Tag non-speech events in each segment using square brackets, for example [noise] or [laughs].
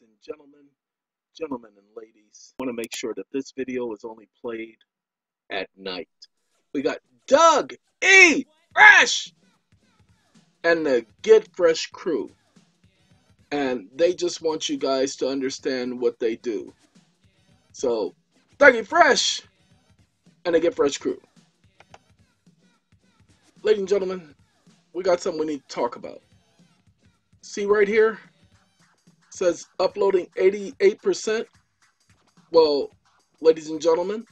ladies and gentlemen, gentlemen and ladies, I want to make sure that this video is only played at night. We got Doug E. Fresh and the Get Fresh crew. And they just want you guys to understand what they do. So, Dougie Fresh and the Get Fresh crew. Ladies and gentlemen, we got something we need to talk about. See right here? Says uploading 88%. Well, ladies and gentlemen,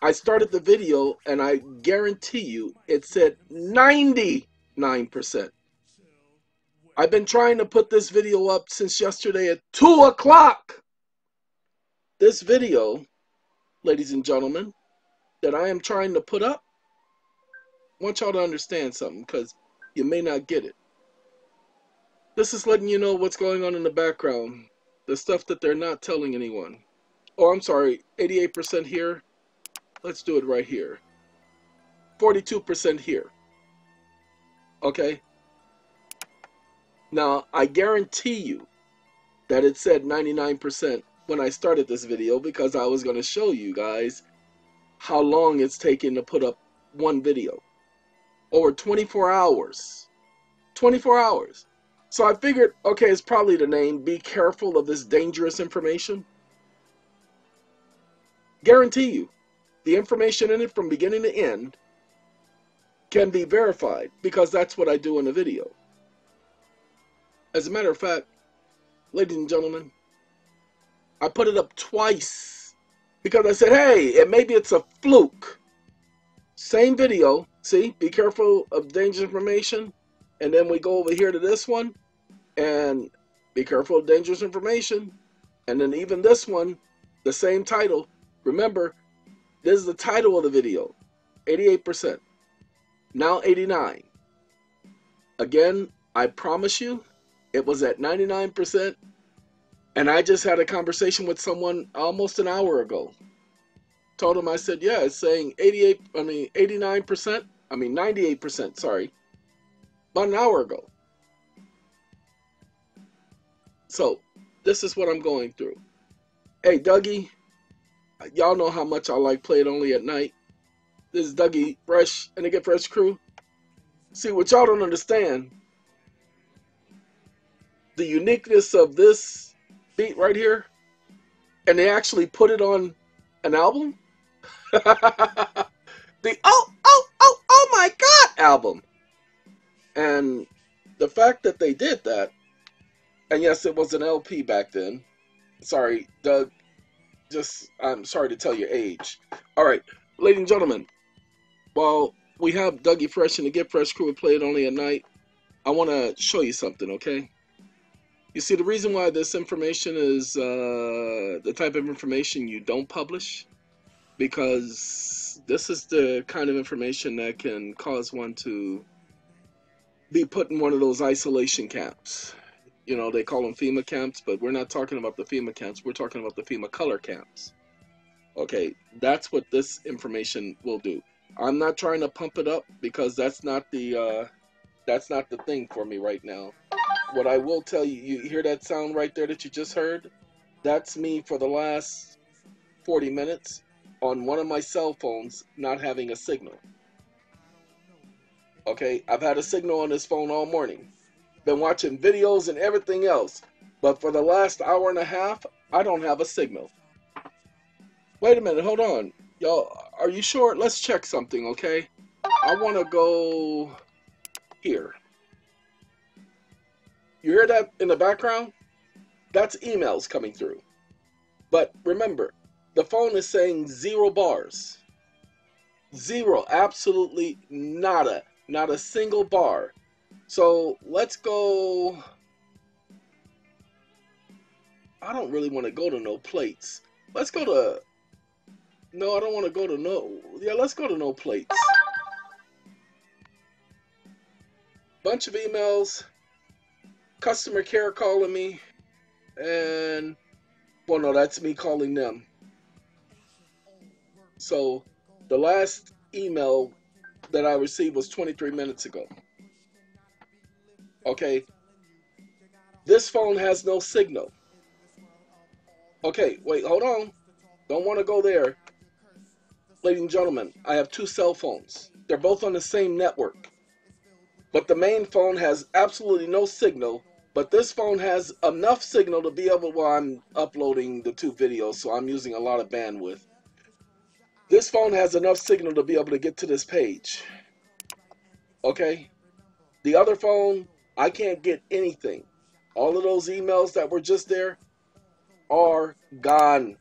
I started the video and I guarantee you it said 99%. I've been trying to put this video up since yesterday at 2 o'clock. This video, ladies and gentlemen, that I am trying to put up, I want y'all to understand something because you may not get it. This is letting you know what's going on in the background. The stuff that they're not telling anyone. Oh, I'm sorry. 88% here. Let's do it right here. 42% here. Okay? Now, I guarantee you that it said 99% when I started this video because I was going to show you guys how long it's taken to put up one video. Over 24 hours. 24 hours. So I figured, okay, it's probably the name. Be careful of this dangerous information. Guarantee you, the information in it from beginning to end can be verified because that's what I do in the video. As a matter of fact, ladies and gentlemen, I put it up twice because I said, hey, it, maybe it's a fluke. Same video. See, be careful of dangerous information. And then we go over here to this one and be careful of dangerous information. And then even this one, the same title. Remember, this is the title of the video. 88%. Now 89. Again, I promise you, it was at 99%. And I just had a conversation with someone almost an hour ago. Told him, I said, yeah, it's saying 88, I mean, 89%, I mean, 98%, sorry, about an hour ago. So, this is what I'm going through. Hey, Dougie, y'all know how much I like Play It Only at Night. This is Dougie Fresh and the Get Fresh crew. See, what y'all don't understand, the uniqueness of this beat right here, and they actually put it on an album. [laughs] the oh oh oh oh my god album. And the fact that they did that and yes, it was an LP back then. Sorry, Doug. Just, I'm sorry to tell your age. All right, ladies and gentlemen, while we have Dougie Fresh and the Get Fresh crew we play it only at night, I want to show you something, okay? You see, the reason why this information is uh, the type of information you don't publish, because this is the kind of information that can cause one to be put in one of those isolation camps you know, they call them FEMA camps, but we're not talking about the FEMA camps. We're talking about the FEMA color camps. Okay, that's what this information will do. I'm not trying to pump it up because that's not the uh, that's not the thing for me right now. What I will tell you, you hear that sound right there that you just heard? That's me for the last 40 minutes on one of my cell phones not having a signal. Okay, I've had a signal on this phone all morning been watching videos and everything else, but for the last hour and a half, I don't have a signal. Wait a minute, hold on. Y'all, are you sure? Let's check something, okay? I want to go here. You hear that in the background? That's emails coming through. But remember, the phone is saying zero bars. Zero, absolutely nada. Not a single bar. So let's go. I don't really want to go to no plates. Let's go to. No, I don't want to go to no. Yeah, let's go to no plates. Bunch of emails. Customer care calling me. And. Well, no, that's me calling them. So the last email that I received was 23 minutes ago. Okay, this phone has no signal. Okay, wait, hold on. Don't want to go there. Ladies and gentlemen, I have two cell phones. They're both on the same network. But the main phone has absolutely no signal. But this phone has enough signal to be able, well, I'm uploading the two videos, so I'm using a lot of bandwidth. This phone has enough signal to be able to get to this page. Okay? The other phone, I can't get anything. All of those emails that were just there are gone.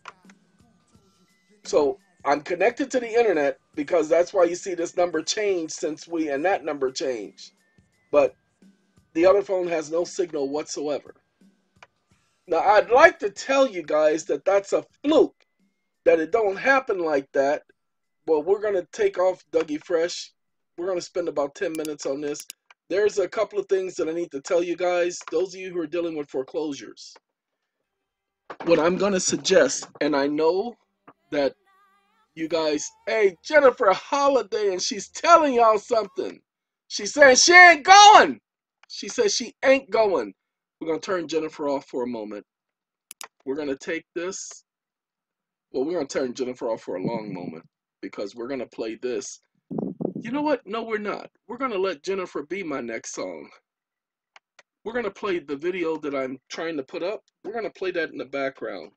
So I'm connected to the internet because that's why you see this number change since we and that number changed. But the other phone has no signal whatsoever. Now I'd like to tell you guys that that's a fluke, that it don't happen like that. Well, we're gonna take off Dougie Fresh. We're gonna spend about 10 minutes on this. There's a couple of things that I need to tell you guys. Those of you who are dealing with foreclosures. What I'm gonna suggest, and I know that you guys, hey, Jennifer Holliday, and she's telling y'all something. She's saying she ain't going. She says she ain't going. We're going to turn Jennifer off for a moment. We're going to take this. Well, we're going to turn Jennifer off for a long moment because we're going to play this. You know what? No, we're not. We're going to let Jennifer be my next song. We're going to play the video that I'm trying to put up. We're going to play that in the background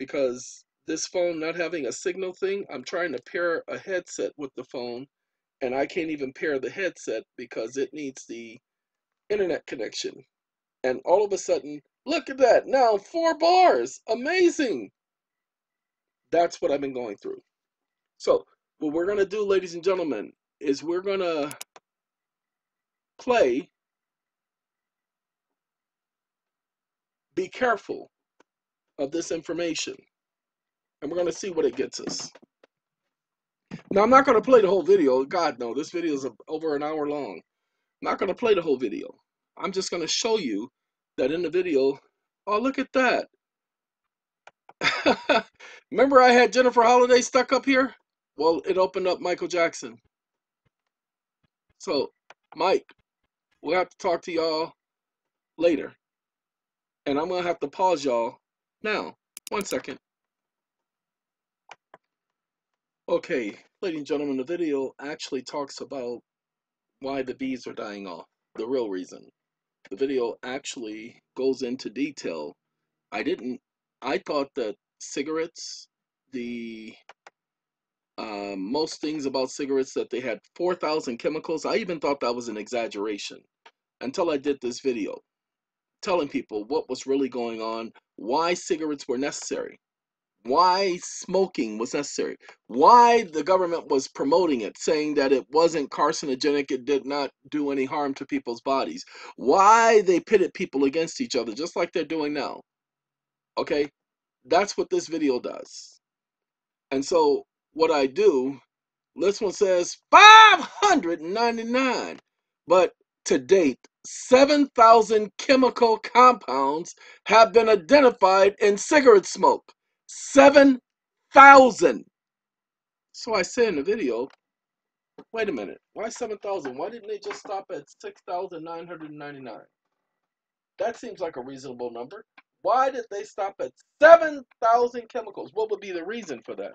because this phone not having a signal thing, I'm trying to pair a headset with the phone, and I can't even pair the headset because it needs the internet connection. And all of a sudden, look at that, now four bars, amazing. That's what I've been going through. So, what we're going to do, ladies and gentlemen, is we're going to play Be careful of this information and we're going to see what it gets us. Now, I'm not going to play the whole video. God, no, this video is over an hour long. I'm not going to play the whole video. I'm just going to show you that in the video, oh, look at that. [laughs] Remember I had Jennifer Holliday stuck up here? Well, it opened up Michael Jackson. So, Mike, we'll have to talk to y'all later. And I'm going to have to pause y'all now. One second. Okay, ladies and gentlemen, the video actually talks about why the bees are dying off, the real reason. The video actually goes into detail. I didn't, I thought that cigarettes, the uh, most things about cigarettes that they had 4,000 chemicals. I even thought that was an exaggeration until I did this video telling people what was really going on, why cigarettes were necessary why smoking was necessary, why the government was promoting it, saying that it wasn't carcinogenic, it did not do any harm to people's bodies, why they pitted people against each other, just like they're doing now. Okay, that's what this video does. And so, what I do, this one says 599, but to date, 7,000 chemical compounds have been identified in cigarette smoke. 7,000. So I say in the video, wait a minute, why 7,000? Why didn't they just stop at 6,999? That seems like a reasonable number. Why did they stop at 7,000 chemicals? What would be the reason for that?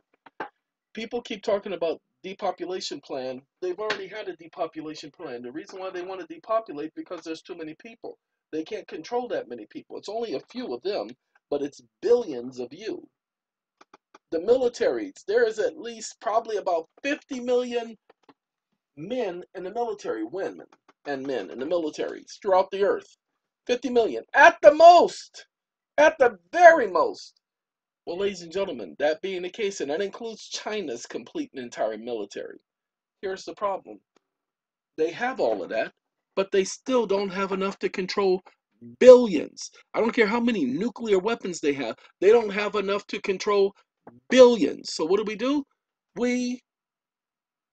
People keep talking about depopulation plan. They've already had a depopulation plan. The reason why they want to depopulate because there's too many people. They can't control that many people. It's only a few of them, but it's billions of you the militaries, there is at least probably about 50 million men in the military, women and men in the militaries throughout the earth. 50 million at the most, at the very most. Well, ladies and gentlemen, that being the case, and that includes China's complete and entire military. Here's the problem they have all of that, but they still don't have enough to control billions. I don't care how many nuclear weapons they have, they don't have enough to control billions. So what do we do? We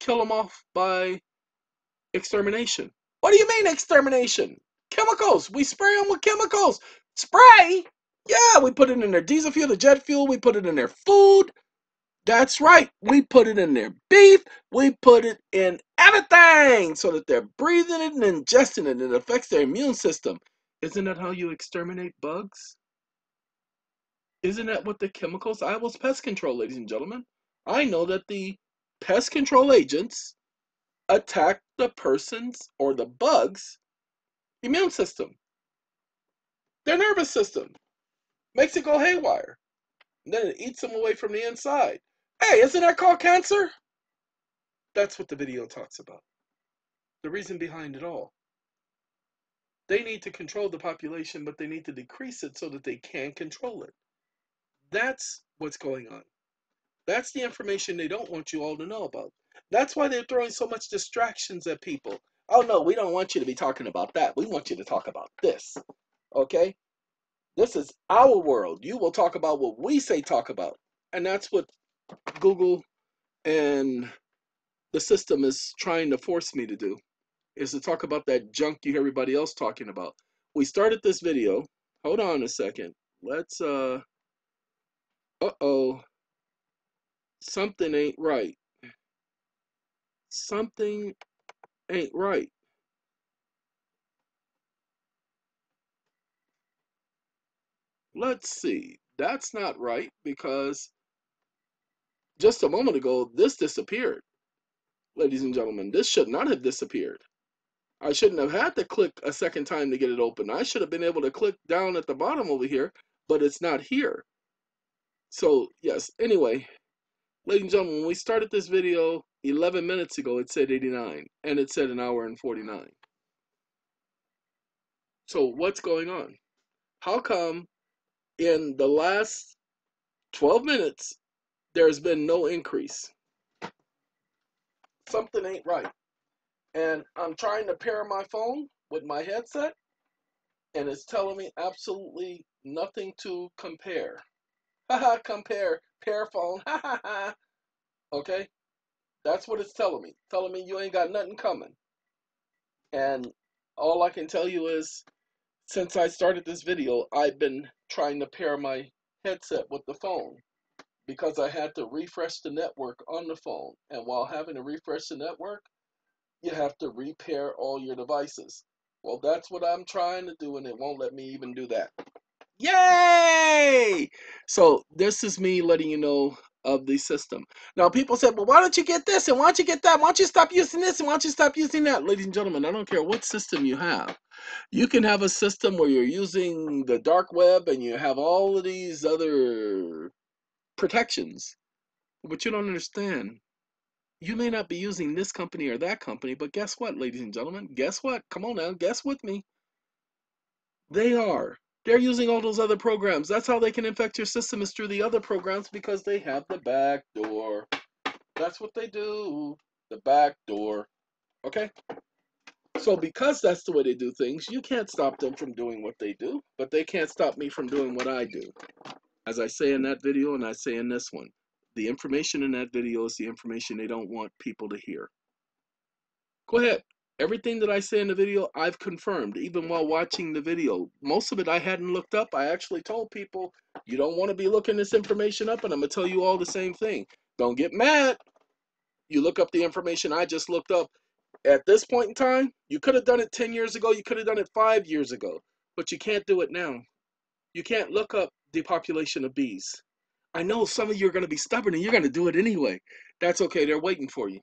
kill them off by extermination. What do you mean extermination? Chemicals. We spray them with chemicals. Spray? Yeah, we put it in their diesel fuel, the jet fuel. We put it in their food. That's right. We put it in their beef. We put it in everything so that they're breathing it and ingesting it. And it affects their immune system. Isn't that how you exterminate bugs? Isn't that what the chemicals? I was pest control, ladies and gentlemen. I know that the pest control agents attack the person's or the bug's immune system, their nervous system, makes it go haywire. And then it eats them away from the inside. Hey, isn't that called cancer? That's what the video talks about. The reason behind it all. They need to control the population, but they need to decrease it so that they can control it. That's what's going on. That's the information they don't want you all to know about. That's why they're throwing so much distractions at people. Oh no, we don't want you to be talking about that. We want you to talk about this. Okay? This is our world. You will talk about what we say talk about. And that's what Google and the system is trying to force me to do is to talk about that junk you hear everybody else talking about. We started this video. Hold on a second. Let's uh uh-oh. Something ain't right. Something ain't right. Let's see. That's not right because just a moment ago, this disappeared. Ladies and gentlemen, this should not have disappeared. I shouldn't have had to click a second time to get it open. I should have been able to click down at the bottom over here, but it's not here. So, yes, anyway, ladies and gentlemen, when we started this video 11 minutes ago, it said 89, and it said an hour and 49. So, what's going on? How come in the last 12 minutes, there's been no increase? Something ain't right. And I'm trying to pair my phone with my headset, and it's telling me absolutely nothing to compare. [laughs] Haha, compare, pair phone, [laughs] ha ha ha. Okay? That's what it's telling me. Telling me you ain't got nothing coming. And all I can tell you is, since I started this video, I've been trying to pair my headset with the phone because I had to refresh the network on the phone. And while having to refresh the network, you have to repair all your devices. Well, that's what I'm trying to do, and it won't let me even do that. Yay! So this is me letting you know of the system. Now, people said, well, why don't you get this, and why don't you get that? Why don't you stop using this, and why don't you stop using that? Ladies and gentlemen, I don't care what system you have. You can have a system where you're using the dark web, and you have all of these other protections. But you don't understand. You may not be using this company or that company, but guess what, ladies and gentlemen? Guess what? Come on now, guess with me. They are. They're using all those other programs. That's how they can infect your system is through the other programs because they have the back door. That's what they do. The back door. Okay? So because that's the way they do things, you can't stop them from doing what they do, but they can't stop me from doing what I do. As I say in that video and I say in this one, the information in that video is the information they don't want people to hear. Go ahead. Everything that I say in the video, I've confirmed, even while watching the video. Most of it I hadn't looked up. I actually told people, you don't want to be looking this information up, and I'm going to tell you all the same thing. Don't get mad. You look up the information I just looked up. At this point in time, you could have done it 10 years ago, you could have done it 5 years ago, but you can't do it now. You can't look up depopulation of bees. I know some of you are going to be stubborn and you're going to do it anyway. That's okay, they're waiting for you.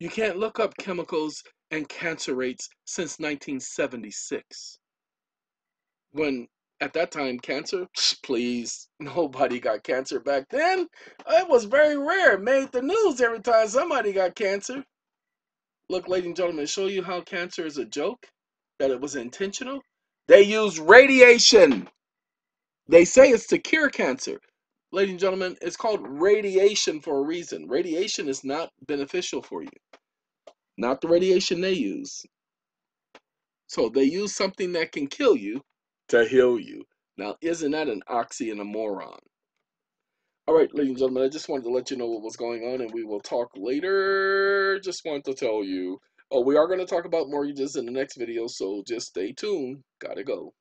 You can't look up chemicals and cancer rates since 1976. When at that time, cancer, please, [laughs] nobody got cancer back then. It was very rare. Made the news every time somebody got cancer. Look, ladies and gentlemen, show you how cancer is a joke, that it was intentional. They use radiation. They say it's to cure cancer. Ladies and gentlemen, it's called radiation for a reason. Radiation is not beneficial for you. Not the radiation they use. So they use something that can kill you to heal you. Now, isn't that an oxy and a moron? All right, ladies and gentlemen, I just wanted to let you know what was going on, and we will talk later. Just wanted to tell you. Oh, we are going to talk about mortgages in the next video, so just stay tuned. Gotta go.